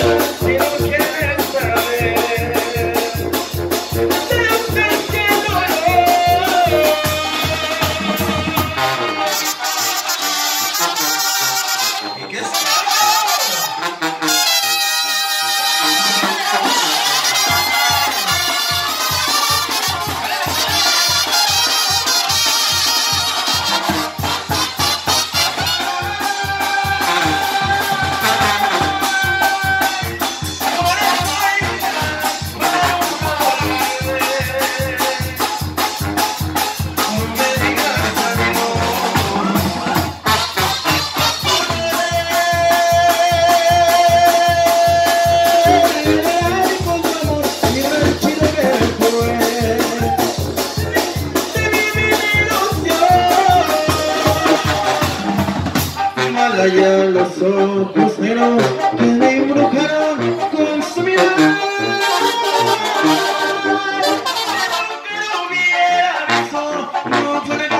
Thank you. Atalaya, los ojos negros que me embrujaron con su mirada. Que no hubiera visto, no